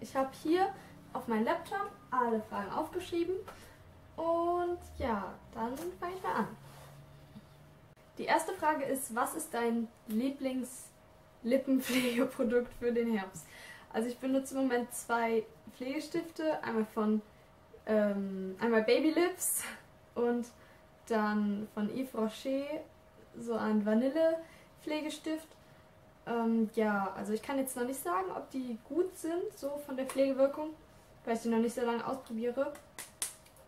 Ich habe hier auf meinem Laptop alle Fragen aufgeschrieben. Und ja, dann fange ich mal an. Die erste Frage ist, was ist dein Lieblings-Lippenpflegeprodukt für den Herbst? Also ich benutze im Moment zwei Pflegestifte, einmal von ähm, einmal Baby Lips und dann von Yves Rocher so ein Vanille-Pflegestift. Ähm, ja, also ich kann jetzt noch nicht sagen, ob die gut sind, so von der Pflegewirkung, weil ich die noch nicht so lange ausprobiere.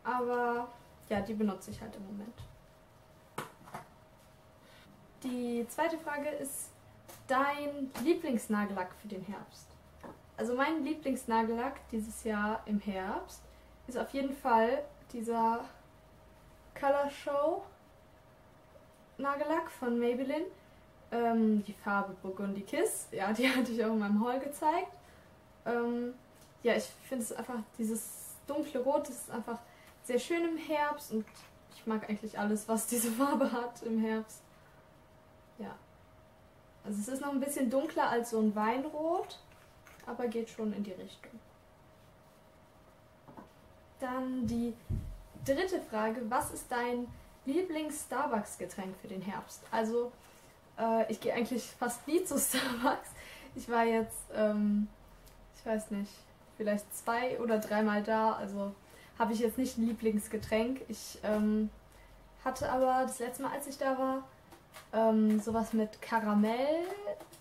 Aber ja, die benutze ich halt im Moment. Die zweite Frage ist dein Lieblingsnagellack für den Herbst. Also mein Lieblingsnagellack dieses Jahr im Herbst ist auf jeden Fall dieser Color Show Nagellack von Maybelline. Ähm, die Farbe Burgundy Kiss, ja, die hatte ich auch in meinem Haul gezeigt. Ähm, ja, ich finde es einfach, dieses dunkle Rot, ist einfach sehr schön im Herbst und ich mag eigentlich alles, was diese Farbe hat im Herbst. Ja. Also es ist noch ein bisschen dunkler als so ein Weinrot, aber geht schon in die Richtung. Dann die dritte Frage, was ist dein Lieblings-Starbucks-Getränk für den Herbst? Also äh, ich gehe eigentlich fast nie zu Starbucks. Ich war jetzt, ähm, ich weiß nicht, vielleicht zwei oder dreimal da, also habe ich jetzt nicht ein Lieblingsgetränk. Ich ähm, hatte aber das letzte Mal, als ich da war, ähm, sowas mit Karamell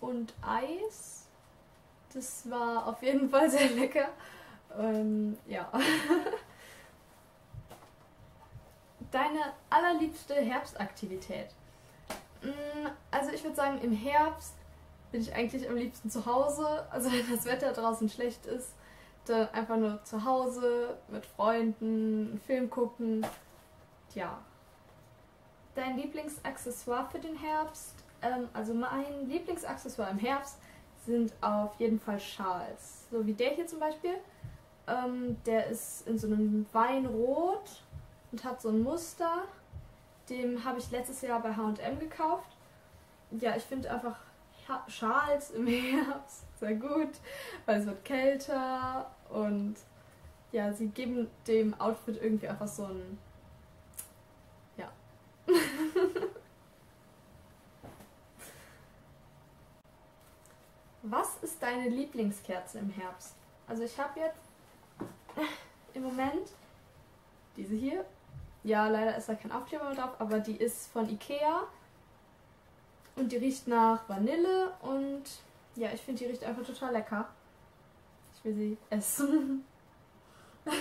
und Eis. Das war auf jeden Fall sehr lecker. Ähm, ja. Deine allerliebste Herbstaktivität? Mm, also ich würde sagen, im Herbst bin ich eigentlich am liebsten zu Hause. Also wenn das Wetter draußen schlecht ist, dann einfach nur zu Hause mit Freunden, einen Film gucken. Ja. Dein Lieblingsaccessoire für den Herbst? Ähm, also mein Lieblingsaccessoire im Herbst sind auf jeden Fall Schals. So wie der hier zum Beispiel. Ähm, der ist in so einem Weinrot und hat so ein Muster. Den habe ich letztes Jahr bei HM gekauft. Ja, ich finde einfach Schals im Herbst sehr gut, weil es wird kälter und ja, sie geben dem Outfit irgendwie einfach so ein. Ja. Was ist deine Lieblingskerze im Herbst? Also ich habe jetzt im Moment diese hier. Ja, leider ist da kein Aufkleber drauf, aber die ist von Ikea. Und die riecht nach Vanille und ja, ich finde die riecht einfach total lecker. Ich will sie essen.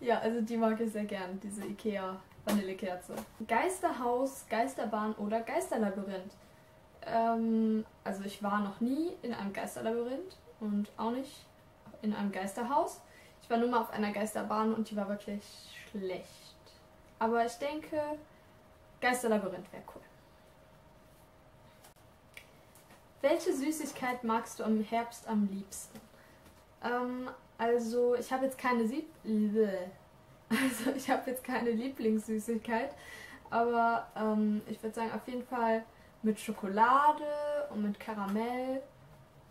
ja, also die mag ich sehr gern, diese Ikea Vanillekerze. Geisterhaus, Geisterbahn oder Geisterlabyrinth. Ähm, also ich war noch nie in einem Geisterlabyrinth und auch nicht in einem Geisterhaus. Ich war nur mal auf einer Geisterbahn und die war wirklich schlecht. Aber ich denke, Geisterlabyrinth wäre cool. Welche Süßigkeit magst du im Herbst am liebsten? Ähm, also ich habe jetzt keine Sieb also ich habe jetzt keine Lieblingssüßigkeit, aber ähm, ich würde sagen auf jeden Fall mit Schokolade und mit Karamell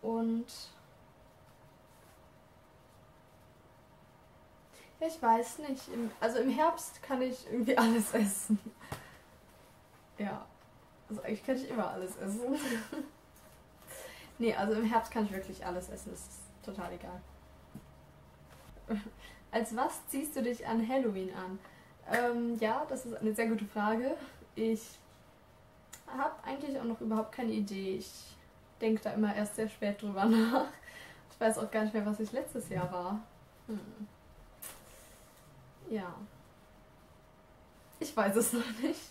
und Ich weiß nicht. also im Herbst kann ich irgendwie alles essen. Ja. Also eigentlich kann ich immer alles essen. nee, also im Herbst kann ich wirklich alles essen. Das ist total egal. Als was ziehst du dich an Halloween an? Ähm, ja, das ist eine sehr gute Frage. Ich habe eigentlich auch noch überhaupt keine Idee. Ich denke da immer erst sehr spät drüber nach. Ich weiß auch gar nicht mehr, was ich letztes Jahr war. Hm. Ja. Ich weiß es noch nicht.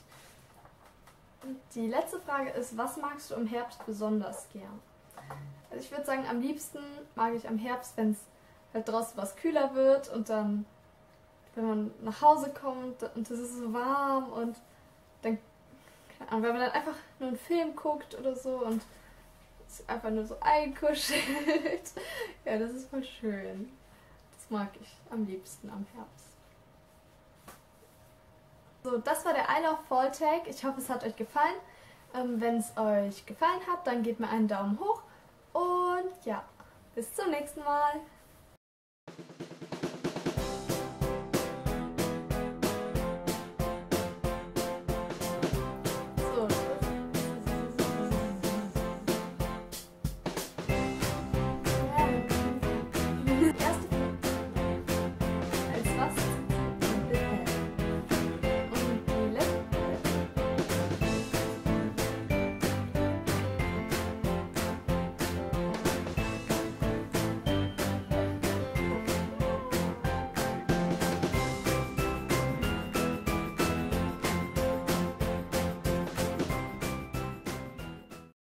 Die letzte Frage ist, was magst du im Herbst besonders gern? Also ich würde sagen, am liebsten mag ich am Herbst, wenn es halt draußen was kühler wird und dann, wenn man nach Hause kommt und es ist so warm und dann, wenn man dann einfach nur einen Film guckt oder so und es einfach nur so einkuschelt. ja, das ist voll schön. Das mag ich am liebsten am Herbst. So, das war der I Love Fall Tag. Ich hoffe, es hat euch gefallen. Ähm, Wenn es euch gefallen hat, dann gebt mir einen Daumen hoch. Und ja, Bis zum nächsten Mal.